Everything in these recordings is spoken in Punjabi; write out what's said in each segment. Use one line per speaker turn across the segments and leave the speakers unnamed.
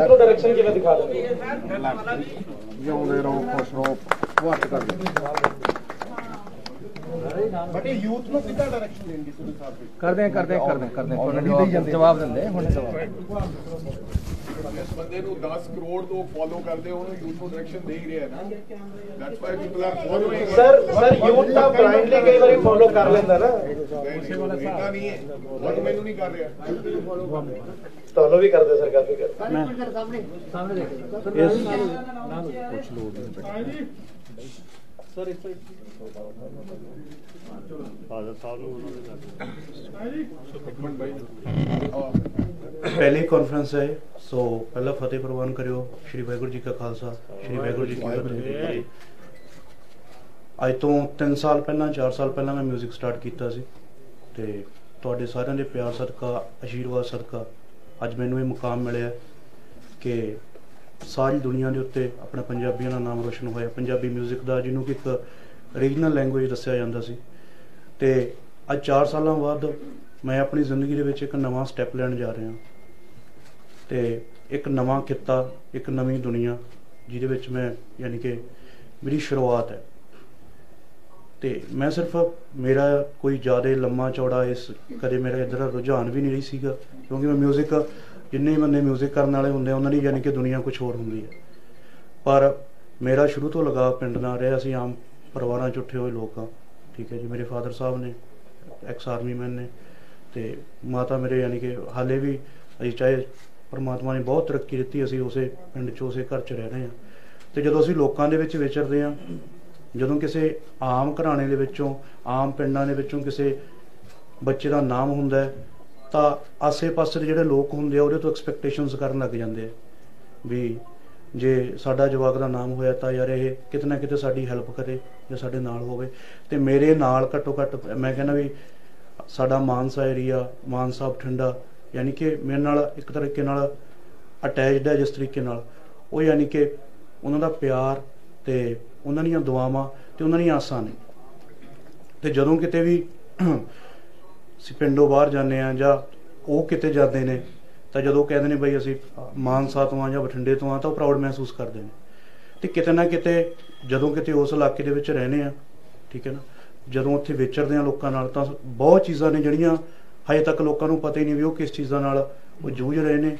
ਤੋਂ ਡਾਇਰੈਕਸ਼ਨ ਕਿਵੇਂ ਦਿਖਾ ਦਿੰਦੇ
ਜਿਉਂਦੇ ਰਹੋ ਖੁਸ਼ ਰਹੋ ਵਰਤ ਕਰਦੇ ਬਟ ਇਹ ਯੂਥ ਨੂੰ ਕਿੱਦਾਂ ਡਾਇਰੈਕਸ਼ਨ ਦੇਣਗੇ ਤੁਹਾਡੇ ਹਿਸਾਬ ਨਾਲ
ਕਰਦੇ ਆ ਕਰਦੇ ਆ ਕਰਦੇ ਆ ਕਰਦੇ ਆ
Already
ਜਵਾਬ-
ਦੇਈ ਜਾਂਦੇ ਆ।
ਜਵਾਬ ਦਿੰਦੇ ਆ, ਹੁਣੇ ਜਵਾਬ
ਇਸ ਬੰਦੇ ਨੂੰ 10 ਕਰੋੜ ਤੋਂ ਫੋਲੋ ਕਰਦੇ ਉਹਨੂੰ ਯੂਥ ਨੂੰ ਡਾਇਰੈਕਸ਼ਨ ਦੇ ਹੀ ਰਿਹਾ ਨਾ। That's why people are following
sir sir youth ਤਾਂ ਬਲਾਈਂਡਲੀ ਕਈ ਵਾਰੀ ਫੋਲੋ ਕਰ ਲੈਂਦਾ ਨਾ।
ਇੰਨਾ ਨਹੀਂ ਹੈ। ਬਟ ਮੈਨੂੰ ਨਹੀਂ ਕਰ ਰਿਹਾ।
ਤੁਹਾਨੂੰ ਵੀ ਕਰਦੇ ਸਰ ਕਾਫੀ
ਪਹਿਲੀ ਕਾਨਫਰੰਸ ਹੈ ਸੋ ਪਹਿਲਾ ਫਤਿਹ ਪ੍ਰਵਾਨ ਕਰਿਓ। ਸ਼੍ਰੀ ਵਾਹਿਗੁਰੂ ਜੀ ਕਾ ਖਾਲਸਾ। ਸ਼੍ਰੀ ਵਾਹਿਗੁਰੂ ਜੀ ਕੀ ਫਤਿਹ। ਅੱਜ ਤੋਂ 3 ਸਾਲ ਪਹਿਲਾਂ 4 ਸਾਲ ਪਹਿਲਾਂ ਮੈਂ 뮤직 ਸਟਾਰਟ ਕੀਤਾ ਸੀ। ਤੇ ਤੁਹਾਡੇ ਸਾਰਿਆਂ ਦੇ ਪਿਆਰ ਸਦਕਾ ਆਸ਼ੀਰਵਾਦ ਸਦਕਾ ਅੱਜ ਮੈਨੂੰ ਇਹ ਮੁਕਾਮ ਮਿਲਿਆ ਕਿ ਸਾਰੀ ਦੁਨੀਆ ਦੇ ਉੱਤੇ ਆਪਣਾ ਪੰਜਾਬੀਆਂ ਦਾ ਨਾਮ ਰੋਸ਼ਨ ਹੋਇਆ ਪੰਜਾਬੀ 뮤직 ਦਾ ਜਿਹਨੂੰ ਕਿ ਇੱਕ ਰੀਜਨਲ ਲੈਂਗੁਏਜ ਦੱਸਿਆ ਜਾਂਦਾ ਸੀ ਤੇ ਅੱਜ 4 ਸਾਲਾਂ ਬਾਅਦ ਮੈਂ ਆਪਣੀ ਜ਼ਿੰਦਗੀ ਦੇ ਵਿੱਚ ਇੱਕ ਨਵਾਂ ਸਟੈਪ ਲੈਣ ਜਾ ਰਿਹਾ ਤੇ ਇੱਕ ਨਵਾਂ ਕਿੱਤਾ ਇੱਕ ਨਵੀਂ ਦੁਨੀਆ ਜਿਹਦੇ ਵਿੱਚ ਮੈਂ ਯਾਨੀ ਕਿ ਮੇਰੀ ਸ਼ੁਰੂਆਤ ਹੈ ਤੇ ਮੈਂ ਸਿਰਫ ਮੇਰਾ ਕੋਈ ਜ਼ਿਆਦਾ ਲੰਮਾ ਚੌੜਾ ਇਸ ਕਦੇ ਮੇਰਾ ਇਧਰ ਰੁਝਾਨ ਵੀ ਨਹੀਂ ਰਹੀ ਸੀਗਾ ਕਿਉਂਕਿ ਮੈਂ 뮤직 ਜਿੰਨੇ ਬੰਦੇ 뮤직 ਕਰਨ ਵਾਲੇ ਹੁੰਦੇ ਆ, ਉਹਨਾਂ ਦੀ ਯਾਨੀ ਕਿ ਦੁਨੀਆ ਕੁਝ ਹੋਰ ਹੁੰਦੀ ਹੈ। ਪਰ ਮੇਰਾ ਸ਼ੁਰੂ ਤੋਂ ਲਗਾਅ ਪਿੰਡ ਨਾਲ ਰਿਹਾ, ਅਸੀਂ ਆਮ ਪਰਿਵਾਰਾਂ ਚ ਉੱਠੇ ਹੋਏ ਲੋਕ ਆ, ਠੀਕ ਹੈ ਜੀ। ਮੇਰੇ ਫਾਦਰ ਸਾਹਿਬ ਨੇ ਐਕਸ ਆਰਮੀ ਮੈਨ ਨੇ, ਤੇ ਮਾਤਾ ਮੇਰੇ ਯਾਨੀ ਕਿ ਹਾਲੇ ਵੀ ਅਸੀਂ ਚਾਹੇ ਪਰਮਾਤਮਾ ਨੇ ਬਹੁਤ ਤਰੱਕੀ ਦਿੱਤੀ, ਅਸੀਂ ਉਸੇ ਪਿੰਡ 'ਚ, ਉਸੇ ਘਰ 'ਚ ਰਹਿ ਰਹੇ ਹਾਂ। ਤੇ ਜਦੋਂ ਅਸੀਂ ਲੋਕਾਂ ਦੇ ਵਿੱਚ ਵਿਚਰਦੇ ਹਾਂ, ਜਦੋਂ ਕਿਸੇ ਆਮ ਘਰਾਣੇ ਦੇ ਵਿੱਚੋਂ, ਆਮ ਪਿੰਡਾਂ ਦੇ ਵਿੱਚੋਂ ਕਿਸੇ ਬੱਚੇ ਦਾ ਨਾਮ ਹੁੰਦਾ ਤਾਂ ਆਸੇ-ਪਾਸੇ ਦੇ ਜਿਹੜੇ ਲੋਕ ਹੁੰਦੇ ਆ, ਉਹਦੇ ਤੋਂ ਐਕਸਪੈਕਟੇਸ਼ਨਸ ਕਰਨ ਲੱਗ ਜਾਂਦੇ ਆ ਵੀ ਜੇ ਸਾਡਾ ਜਵਾਕ ਦਾ ਨਾਮ ਹੋਇਆ ਤਾਂ ਯਾਰ ਇਹ ਕਿਤੇ ਨਾ ਕਿਤੇ ਸਾਡੀ ਹੈਲਪ ਕਰੇ ਜਾਂ ਸਾਡੇ ਨਾਲ ਹੋਵੇ। ਤੇ ਮੇਰੇ ਨਾਲ ਘੱਟੋ ਘੱਟ ਮੈਂ ਕਹਿੰਦਾ ਵੀ ਸਾਡਾ ਮਾਨਸਾ ਏਰੀਆ ਮਾਨਸਾ ਬਠਿੰਡਾ, ਯਾਨੀ ਕਿ ਮੇਰੇ ਨਾਲ ਇੱਕ ਤਰੀਕੇ ਨਾਲ ਅਟੈਚਡ ਹੈ ਜਿਸ ਤਰੀਕੇ ਨਾਲ। ਉਹ ਯਾਨੀ ਕਿ ਉਹਨਾਂ ਦਾ ਪਿਆਰ ਤੇ ਉਹਨਾਂ ਦੀਆਂ ਦੁਆਵਾਂ ਤੇ ਉਹਨਾਂ ਦੀਆਂ ਆਸਾਂ ਨੇ। ਤੇ ਜਦੋਂ ਕਿਤੇ ਵੀ ਅਸੀਂ ਪਿੰਡੋਂ ਬਾਹਰ ਜਾਂਦੇ ਆ ਜਾਂ ਉਹ ਕਿਤੇ ਜਾਂਦੇ ਨੇ, ਤਾਂ ਜਦੋਂ ਕਹਿੰਦੇ ਨੇ ਬਈ ਅਸੀਂ ਮਾਨਸਾ ਤੋਂ ਆ ਜਾਂ ਬਠਿੰਡੇ ਤੋਂ ਆ ਤਾਂ ਉਹ ਪ੍ਰਾਊਡ ਮਹਿਸੂਸ ਕਰਦੇ ਨੇ। ਤੇ ਕਿਤੇ ਨਾ ਕਿਤੇ ਜਦੋਂ ਕਿਤੇ ਉਸ ਇਲਾਕੇ ਦੇ ਵਿੱਚ ਰਹਿੰਦੇ ਆ ਠੀਕ ਹੈ ਨਾ, ਜਦੋਂ ਉੱਥੇ ਵਿਚਰਦੇ ਆ ਲੋਕਾਂ ਨਾਲ, ਤਾਂ ਬਹੁਤ ਚੀਜ਼ਾਂ ਨੇ ਜਿਹੜੀਆਂ ਹਜੇ ਤੱਕ ਲੋਕਾਂ ਨੂੰ ਪਤਾ ਹੀ ਨਹੀਂ ਵੀ ਉਹ ਕਿਸ ਚੀਜ਼ਾਂ ਨਾਲ ਉਹ ਜੂਝ ਰਹੇ ਨੇ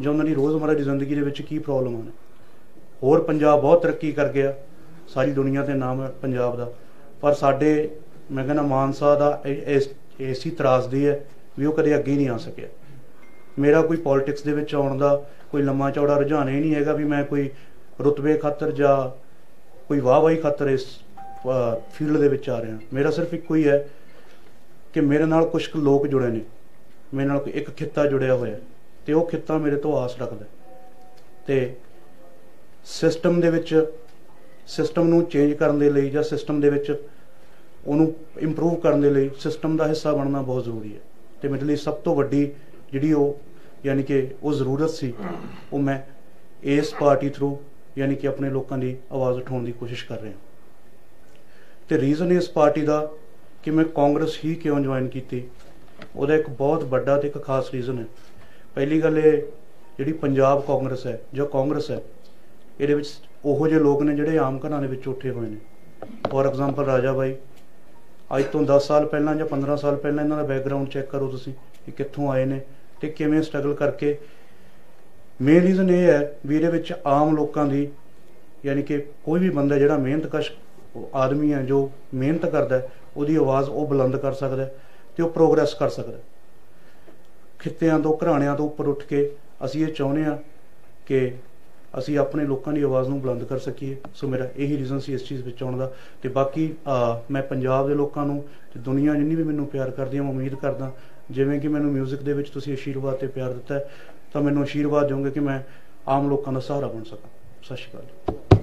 ਜਾਂ ਉਹਨਾਂ ਦੀ ਰੋਜ਼ਮਰਰਾ ਦੀ ਜ਼ਿੰਦਗੀ ਦੇ ਵਿੱਚ ਕੀ ਪ੍ਰੋਬਲਮਾਂ ਨੇ ਹੋਰ ਪੰਜਾਬ ਬਹੁਤ ਤਰੱਕੀ ਕਰ ਗਿਆ, ਸਾਰੀ ਦੁਨੀਆ ਤੇ ਨਾਮ ਹੈ ਪੰਜਾਬ ਦਾ। ਪਰ ਸਾਡੇ ਮੈਂ ਕਹਿੰਦਾ ਮਾਨਸਾ ਦਾ ਇਹ- ਇਸ ਐਸੀ ਤਰਾਸਦੀ ਹੈ ਵੀ ਉਹ ਕਦੇ ਅੱਗੇ ਨਹੀਂ ਆ ਸਕਿਆ। ਮੇਰਾ ਕੋਈ ਪੋਲਿਟਿਕਸ ਦੇ ਵਿੱਚ ਆਉਣ ਦਾ ਕੋਈ ਲੰਮਾ ਚੌੜਾ ਰੁਝਾਨ ਇਹ ਨਹੀਂ ਹੈਗਾ ਵੀ ਮੈਂ ਕੋਈ ਰੁਤਬੇ ਖਾਤਰ ਜਾਂ ਕੋਈ ਵਾਹ-ਵਾਹੀ ਖਾਤਰ ਇਸ ਫੀਲਡ ਦੇ ਵਿੱਚ ਆ ਰਿਹਾ। ਮੇਰਾ ਸਿਰਫ ਇੱਕੋ ਹੀ ਹੈ ਕਿ ਮੇਰੇ ਨਾਲ ਕੁਝ ਕੁ ਲੋਕ ਜੁੜੇ ਨੇ। ਮੇਰੇ ਨਾਲ ਇੱਕ ਖਿੱਤਾ ਜੁੜਿਆ ਹੋਇਆ ਹੈ ਤੇ ਉਹ ਖਿੱਤਾ ਮੇਰੇ ਤੋਂ ਆਸ ਰੱਖਦਾ ਹੈ। ਤੇ ਸਿਸਟਮ ਦੇ ਵਿੱਚ ਸਿਸਟਮ ਨੂੰ ਚੇਂਜ ਕਰਨ ਦੇ ਲਈ ਜਾਂ ਸਿਸਟਮ ਦੇ ਵਿੱਚ ਉਹਨੂੰ ਇੰਪਰੂਵ ਕਰਨ ਦੇ ਲਈ ਸਿਸਟਮ ਦਾ ਹਿੱਸਾ ਬਣਨਾ ਬਹੁਤ ਜ਼ਰੂਰੀ ਹੈ। ਤੇ ਮੇਰੇ ਲਈ ਸਭ ਤੋਂ ਵੱਡੀ ਜਿਹੜੀ ਉਹ, ਯਾਨੀ ਕਿ ਉਹ ਜ਼ਰੂਰਤ ਸੀ, ਉਹ ਮੈਂ ਇਸ ਪਾਰਟੀ ਥਰੂ ਯਾਨੀ ਕਿ ਆਪਣੇ ਲੋਕਾਂ ਦੀ ਆਵਾਜ਼ ਉਠਾਉਣ ਦੀ ਕੋਸ਼ਿਸ਼ ਕਰ ਰਿਹਾ ਤੇ ਰੀਜ਼ਨ ਇਸ ਪਾਰਟੀ ਦਾ ਕਿ ਮੈਂ ਕਾਂਗਰਸ ਹੀ ਕਿਉਂ ਜੁਆਇਨ ਕੀਤੀ, ਉਹਦਾ ਇੱਕ ਬਹੁਤ ਵੱਡਾ ਤੇ ਇੱਕ ਖਾਸ ਰੀਜ਼ਨ ਹੈ। ਪਹਿਲੀ ਗੱਲ ਇਹ ਜਿਹੜੀ ਪੰਜਾਬ ਕਾਂਗਰਸ ਹੈ, ਜੋ ਕਾਂਗਰਸ ਹੈ, ਇਹਦੇ ਵਿੱਚ ਉਹੋ ਜਿਹੇ ਲੋਕ ਨੇ ਜਿਹੜੇ ਆਮ ਘਰਾਂ ਦੇ ਵਿੱਚ ਉੱਠੇ ਹੋਏ ਨੇ। ਫੋਰ ਐਗਜ਼ਾਮਪਲ ਰਾਜਾ ਬਾਈ ਅੱਜ ਤੋਂ 10 ਸਾਲ ਪਹਿਲਾਂ ਜਾਂ 15 ਸਾਲ ਪਹਿਲਾਂ ਇਹਨਾਂ ਦਾ ਬੈਕਗ੍ਰਾਉਂਡ ਚੈੱਕ ਕਰੋ ਤੁਸੀਂ ਕਿ ਕਿੱਥੋਂ ਆਏ ਨੇ ਤੇ ਕਿਵੇਂ ਸਟਰਗਲ ਕਰਕੇ। ਮੇਨ ਰੀਜ਼ਨ ਇਹ ਹੈ ਵੀ ਇਹਦੇ ਵਿੱਚ ਆਮ ਲੋਕਾਂ ਦੀ ਯਾਨੀ ਕਿ ਕੋਈ ਵੀ ਬੰਦਾ ਜਿਹੜਾ ਮਿਹਨਤਕਸ਼ ਆਦਮੀ ਹੈ, ਜੋ ਮਿਹਨਤ ਕਰਦਾ ਉਹਦੀ ਆਵਾਜ਼ ਉਹ ਬੁਲੰਦ ਕਰ ਸਕਦਾ ਹੈ ਤੇ ਉਹ ਪ੍ਰੋਗਰੈਸ ਕਰ ਸਕਦਾ ਖਿੱਤਿਆਂ ਤੋਂ ਘਰਾਣਿਆਂ ਤੋਂ ਉੱਪਰ ਉੱਠ ਕੇ ਅਸੀਂ ਇਹ ਚਾਹੁੰਦੇ ਹਾਂ ਕਿ ਅਸੀਂ ਆਪਣੇ ਲੋਕਾਂ ਦੀ ਆਵਾਜ਼ ਨੂੰ ਬੁਲੰਦ ਕਰ ਸਕੀਏ। ਸੋ ਮੇਰਾ ਇਹੀ ਰੀਜ਼ਨ ਸੀ ਇਸ ਚੀਜ਼ ਵਿੱਚ ਆਉਣ ਦਾ। ਤੇ ਬਾਕੀ ਮੈਂ ਪੰਜਾਬ ਦੇ ਲੋਕਾਂ ਨੂੰ ਤੇ ਦੁਨੀਆ ਜਿੰਨੀ ਵੀ ਮੈਨੂੰ ਪਿਆਰ ਕਰਦੀ ਹੈ ਮੈਂ ਉਮੀਦ ਕਰਦਾ, ਜਿਵੇਂ ਕਿ ਮੈਨੂੰ 뮤직 ਦੇ ਵਿੱਚ ਤੁਸੀਂ ਆਸ਼ੀਰਵਾਦ ਤੇ ਪਿਆਰ ਦਿੱਤਾ ਤਾਂ ਮੈਨੂੰ ਆਸ਼ੀਰਵਾਦ ਦਿਓਗੇ ਕਿ ਮੈਂ ਆਮ ਲੋਕਾਂ ਦਾ ਸਹਾਰਾ ਬਣ ਸਕਾਂ। ਸਤਿ ਸ਼੍ਰੀ ਅਕਾਲ